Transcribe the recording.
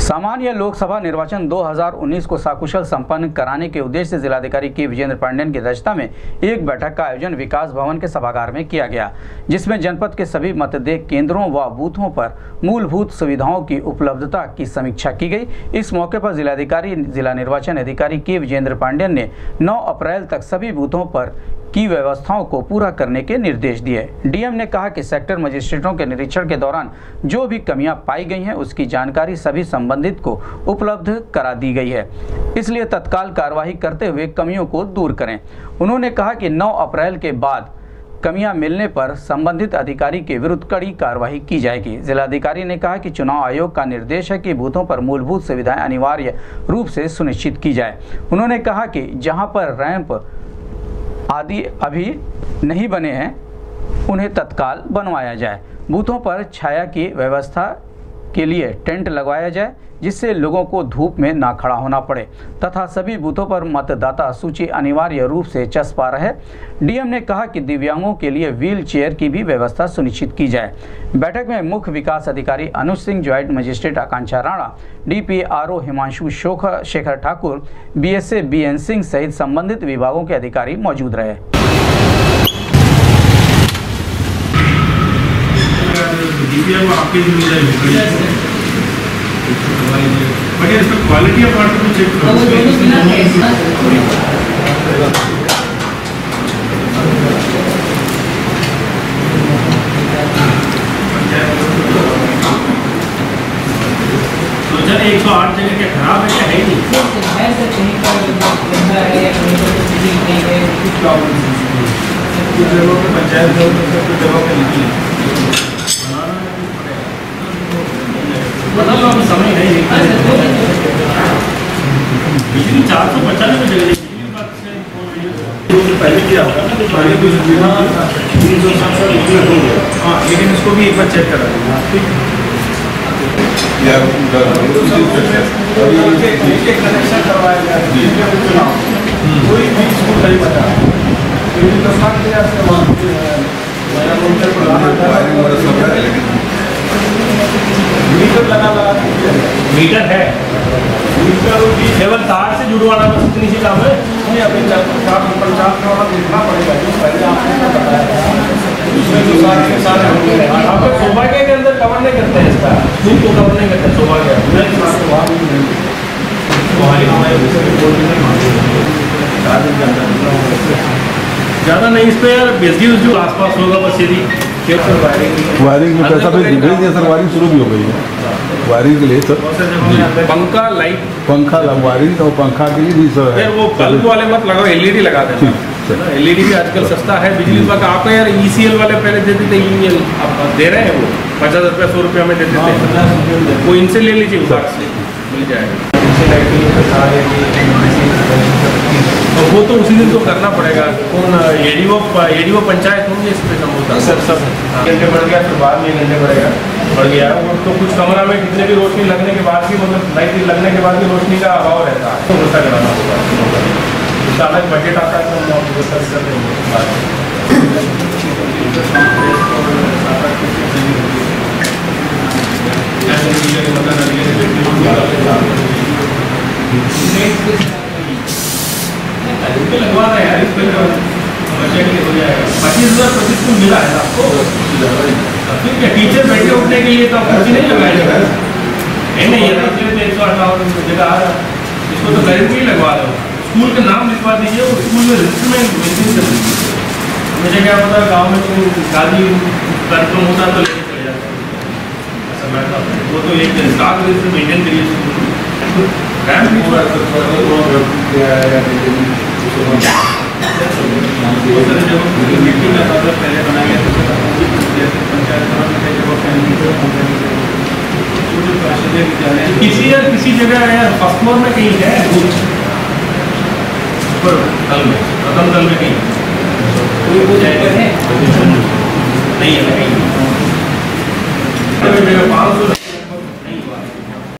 सामान्य लोकसभा निर्वाचन 2019 को साकुशल संपन्न कराने के उद्देश्य से जिलाधिकारी के विजेंद्र पांडेन की अध्यक्षता में एक बैठक का आयोजन विकास भवन के सभागार में किया गया, जिसमें जनपद के सभी मतदेय केंद्रों व बूथों पर मूलभूत सुविधाओं की उपलब्धता की समीक्षा की गई। इस मौके पर जिलाधिकारी, जिला निर्वाचन अधिकारी के विजेंद्र पांडेन ने नौ अप्रैल तक सभी बूथों पर की व्यवस्थाओं को पूरा करने के निर्देश दिए। डीएम ने कहा कि सेक्टर मजिस्ट्रेटों के निरीक्षण के दौरान जो भी कमियाँ पाई गई हैं, उसकी जानकारी सभी संबंधित को उपलब्ध करा दी गई है। इसलिए तत्काल कार्यवाही करते हुए कमियों को दूर करें। उन्होंने कहा कि 9 अप्रैल के बाद कमियाँ मिलने पर संबंधित अधिकारी के विरुद्ध कड़ी कार्रवाई की जाएगी। जिलाधिकारी ने कहा कि चुनाव आयोग का निर्देश है कि बूथों पर मूलभूत सुविधाएँ अनिवार्य रूप से सुनिश्चित की जाए। उन्होंने कहा कि जहाँ पर रैंप आदि अभी नहीं बने हैं, उन्हें तत्काल बनवाया जाए। बूथों पर छाया की व्यवस्था के लिए टेंट लगवाया जाए, जिससे लोगों को धूप में ना खड़ा होना पड़े। तथा सभी बूथों पर मतदाता सूची अनिवार्य रूप से चस्पा रहे। डीएम ने कहा कि दिव्यांगों के लिए व्हील चेयर की भी व्यवस्था सुनिश्चित की जाए। बैठक में मुख्य विकास अधिकारी Anuj Singh, joint magistrate Akanksha Rana, DPRO Himanshu शोख Shekhar Thakur, BSA BN Singh सहित संबंधित विभागों के अधिकारी मौजूद रहे। डीपीएम आपके लिए मिल जाएगी। बढ़िया इसका क्वालिटी ऑफ़ वाटर को चेक इसका सोचा एक सौ आठ जगह क्या खराब है क्या है ही नहीं? है सर कहीं पर है या कहीं पर कुछ है जगहों पे पंचायत जगहों पे निकली बता लो अभी समय है हाँ सर दो दिन बिजली चार सौ पचानवे जगह बिजली का से पहले किया होगा ना तो पहले कुछ तीन सौ सात सौ निकले हो गया। हाँ लेकिन इसको भी एक बार चेक करा देना। ठीक कनेक्शन करवाया गया। कोई भी स्कूल नहीं तो से मीटर लाना था। मीटर लगा लगा। मीटर है। मीटर भी केवल तार से जुड़वाना बस इतनी सी काम है नहीं अभी चार पंचायत का वाला देखना पड़ेगा जो पहले आपने बताया उसमें जो सारे के सारे होंगे आप सौभाग्य के अंदर कवर नहीं करते हैं इसका धूप को कवर नहीं करते सौभाग्य नहीं नहीं में नहीं चार दिन के अंदर ज़्यादा नहीं इस पर यार बिजली जो आसपास होगा बस यदि वायरिंग में पैसा भेज दिया सर वायरिंग शुरू भी हो गई है। वायरिंग के लिए सर अंदर पंखा लाइट पंखा वायरिंग और पंखा के लिए भी सर है। वो बल्ब वाले मत लगाओ एलईडी लगा देना। ठीक, एलईडी भी आजकल सस्ता है बिजली विभाग आपका यार ईसीएल वाले पहले देते थे ईएल आप दे रहे हैं वो? पचास रुपया सौ रुपया में देते हाँ, थे में वो इनसे ले लीजिए विभाग से। मिल जाएगा। का तो वो तो उसी दिन तो करना पड़ेगा। कौन एडीओ एडीओ पंचायत होंगे इस पे समझौता सब सब घंटे बढ़ गया फिर बाद में घंटे बढ़ेगा। बढ़ गया है। तो कुछ कमरा में कितने भी रोशनी लगने के बाद भी मतलब लाइट लगने के बाद भी रोशनी का अभाव रहता है तो व्यवस्था कराना होगा उसका बजट आता है तो हम व्यवस्था कर देंगे। लगवा रहे हैं इस पे बजट हो जाएगा पच्चीस हज़ार पच्चीस को मिला है आपको ठीक है टीचर बैठे उठने के लिए तो खर्ची नहीं लगाएगा है नहीं ये तो एक सौ अट्ठावन जगह आ रहा है। इसको तो करेंट ही लगवा हो स्कूल का नाम लिखवा दीजिए और स्कूल में रजिस्टर में कर दीजिए। मुझे क्या पता गाँव में कोई गाड़ी कार्यक्रम होता तो लेके चले जाते। ऐसा बैठा होता है। वो तो एक सात रजिस्टर मेंटेन करिए स्कूल रैम भी पहले बनाया गया किसी या किसी जगह यार फ़र्स्ट फ्लोर में कहीं है? ऊपर तल में प्रथम तल में कहीं। कोई वो जगह है? नहीं है कहीं। पाँच सौ